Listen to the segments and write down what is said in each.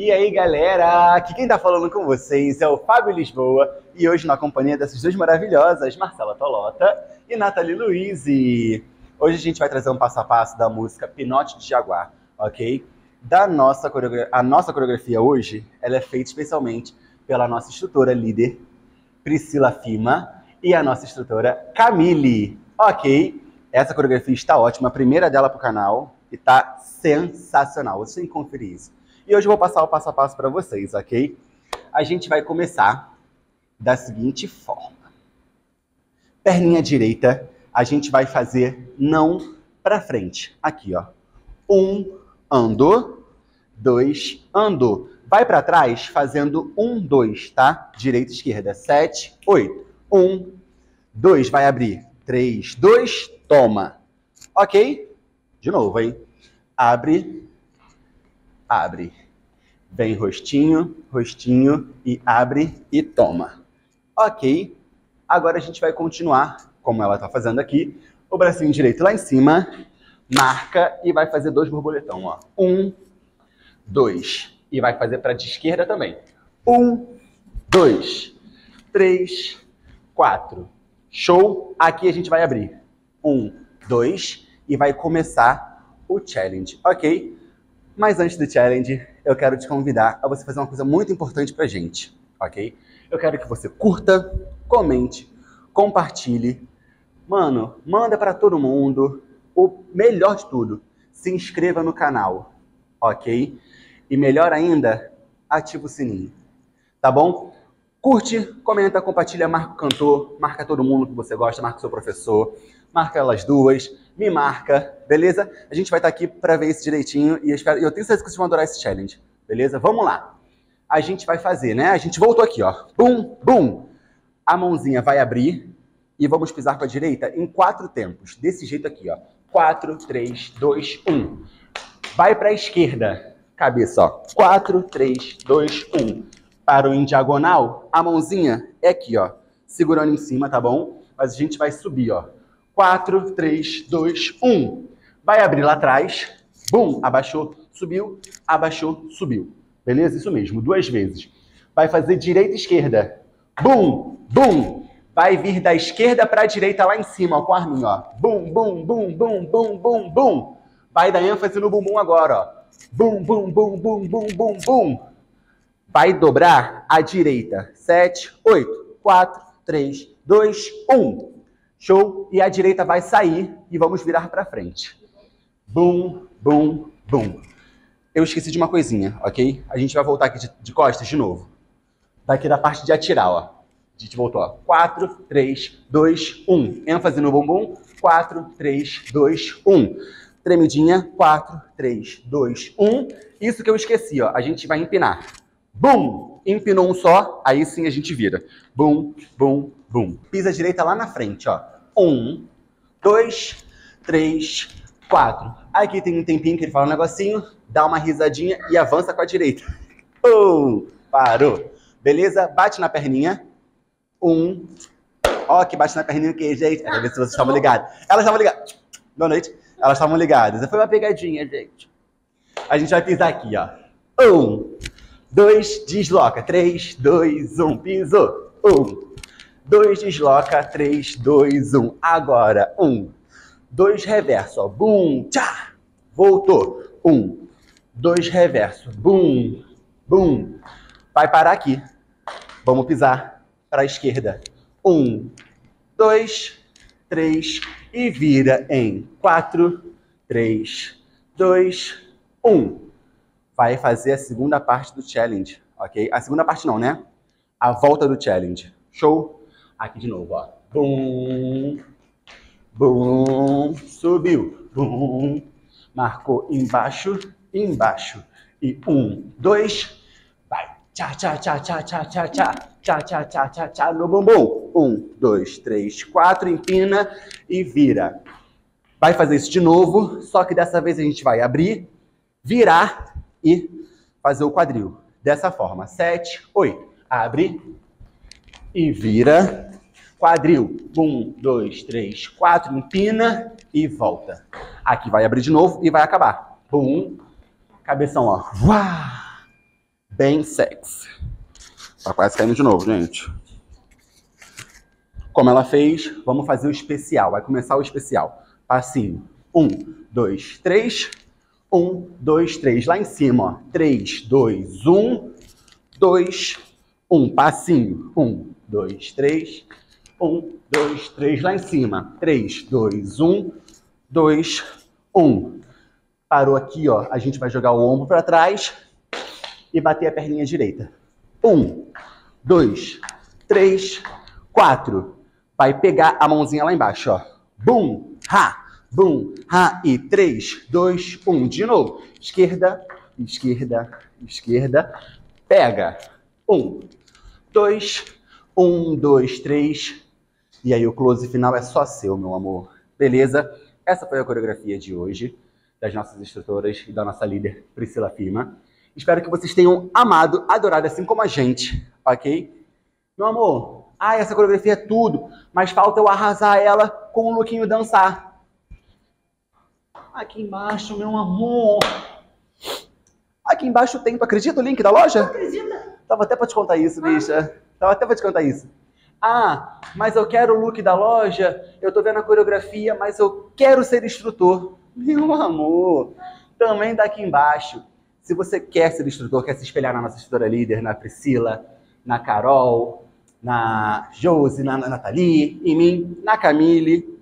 E aí, galera? Aqui quem tá falando com vocês é o Fábio Lisboa e hoje na companhia dessas duas maravilhosas, Marcela Tolota e Nathalie Luiz. Hoje a gente vai trazer um passo a passo da música Pinote de Jaguar, ok? Da nossa a nossa coreografia hoje, ela é feita especialmente pela nossa instrutora líder, Priscila Fima, e a nossa instrutora Camille, ok? Essa coreografia está ótima, a primeira dela pro canal, e tá sensacional. Você tem que conferir isso. E hoje eu vou passar o passo a passo para vocês, ok? A gente vai começar da seguinte forma. Perninha direita, a gente vai fazer não para frente. Aqui, ó. Um, andou. Dois, andou. Vai para trás fazendo um, dois, tá? Direita, esquerda. Sete, oito. Um, dois, vai abrir. Três, dois, toma. Ok? De novo, hein? Abre, abre. Vem rostinho, rostinho e abre e toma. Ok. Agora a gente vai continuar, como ela está fazendo aqui. O bracinho direito lá em cima, marca e vai fazer dois borboletão. Ó. Um, dois. E vai fazer para de esquerda também. Um, dois, três, quatro. Show? Aqui a gente vai abrir. Um, dois. E vai começar o challenge, ok? Mas antes do challenge, eu quero te convidar a você fazer uma coisa muito importante pra gente, ok? Eu quero que você curta, comente, compartilhe. Mano, manda para todo mundo. O melhor de tudo, se inscreva no canal, ok? E melhor ainda, ativa o sininho, tá bom? Curte, comenta, compartilha, marca o cantor, marca todo mundo que você gosta, marca o seu professor, marca elas duas, me marca, beleza? A gente vai estar aqui para ver isso direitinho e eu, espero, eu tenho certeza que vocês vão adorar esse challenge, beleza? Vamos lá. A gente vai fazer, né? A gente voltou aqui, ó. Bum, bum. A mãozinha vai abrir e vamos pisar para a direita em quatro tempos. Desse jeito aqui, ó. Quatro, três, dois, um. Vai para a esquerda. Cabeça, ó. Quatro, três, dois, um. Parou em diagonal. A mãozinha é aqui, ó. Segurando em cima, tá bom? Mas a gente vai subir, ó 4, 3, 2, 1. Vai abrir lá atrás. Bum, abaixou, subiu, abaixou, subiu. Beleza? Isso mesmo, duas vezes. Vai fazer direita e esquerda. Bum, bum. Vai vir da esquerda para a direita lá em cima, ó, com a arminha, ó. Bum, bum, bum, bum, bum, bum, bum. Vai dar ênfase no bumbum agora, ó. Bum, bum, bum, bum, bum, bum, bum. Vai dobrar à direita. 7, 8, 4, 3, 2, 1. Show? E a direita vai sair e vamos virar para frente. Bum, bum, bum. Eu esqueci de uma coisinha, ok? A gente vai voltar aqui de, de costas de novo. Daqui da parte de atirar, ó. A gente voltou, ó. 4, 3, 2, 1. ênfase no bumbum. 4, 3, 2, 1. Tremidinha. 4, 3, 2, 1. Isso que eu esqueci, ó. A gente vai empinar. Bum! Empinou um só, aí sim a gente vira. Bum, bum, bum. Pisa a direita lá na frente, ó. Um, dois, três, quatro. Aqui tem um tempinho que ele fala um negocinho, dá uma risadinha e avança com a direita. Um, parou. Beleza? Bate na perninha. Um. Ó, que bate na perninha que, gente. Pra ver se vocês estavam ligados. Elas estavam ligadas. Boa noite. Elas estavam ligadas. Foi uma pegadinha, gente. A gente vai pisar aqui, ó. Um, dois, desloca. Três, dois, um, pisou. Um, 2 desloca, 3, 2, 1. Agora, 1, 2 reverso, ó. Bum, tchá. Voltou. 1, 2 reverso. Bum, bum. Vai parar aqui. Vamos pisar para a esquerda. 1, 2, 3 e vira em 4, 3, 2, 1. Vai fazer a segunda parte do challenge, ok? A segunda parte não, né? A volta do challenge. Show? Aqui de novo, ó. Bum, bum, subiu, bum, marcou embaixo, embaixo. E um, dois, vai. Tchá, tchá, tchá, tchá, tchá, tchá, tchá, tchá, tchá, tchá, tchá, tchá, no bumbum. Um, dois, três, quatro, empina e vira. Vai fazer isso de novo, só que dessa vez a gente vai abrir, virar e fazer o quadril. Dessa forma, sete, oito. Abre e vira Quadril. Um, dois, três, quatro. Empina e volta. Aqui vai abrir de novo e vai acabar. Um. Cabeção, ó. Uá! bem sexy. Tá quase caindo de novo, gente. Como ela fez, vamos fazer o especial. Vai começar o especial. Passinho. Um, dois, três. Um, dois, três. Lá em cima, ó. Três, dois, um, dois, um. Passinho. Um, dois, três. Um, dois, três. Lá em cima. Três, dois, um, dois, um. Parou aqui, ó. A gente vai jogar o ombro para trás e bater a perninha direita. Um, dois, três, quatro. Vai pegar a mãozinha lá embaixo, ó. Bum, ha, bum, ha. E três, dois, um. De novo. Esquerda, esquerda, esquerda. Pega. Um, dois, um, dois, três. E aí o close final é só seu, meu amor. Beleza? Essa foi a coreografia de hoje das nossas instrutoras e da nossa líder Priscila Firma. Espero que vocês tenham amado, adorado, assim como a gente, ok? Meu amor, ah, essa coreografia é tudo, mas falta eu arrasar ela com o lookinho dançar. Aqui embaixo, meu amor. Aqui embaixo tem, tu acredita o link da loja? Acredita? Tava até pra te contar isso, bicha. Tava até pra te contar isso. Ah, mas eu quero o look da loja, eu tô vendo a coreografia, mas eu quero ser instrutor. Meu amor, também tá aqui embaixo. Se você quer ser instrutor, quer se espelhar na nossa instrutora líder, na Priscila, na Carol, na Josi, na Nathalie, em mim, na Camille,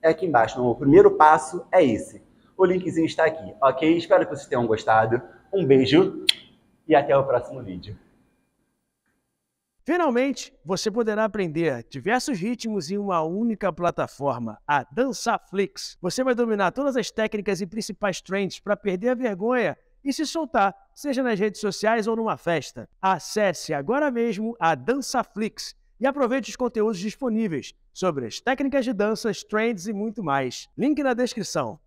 é aqui embaixo. O primeiro passo é esse. O linkzinho está aqui, ok? Espero que vocês tenham gostado. Um beijo e até o próximo vídeo. Finalmente, você poderá aprender diversos ritmos em uma única plataforma, a Dançaflix. Você vai dominar todas as técnicas e principais trends para perder a vergonha e se soltar, seja nas redes sociais ou numa festa. Acesse agora mesmo a Dançaflix e aproveite os conteúdos disponíveis sobre as técnicas de danças, trends e muito mais. Link na descrição.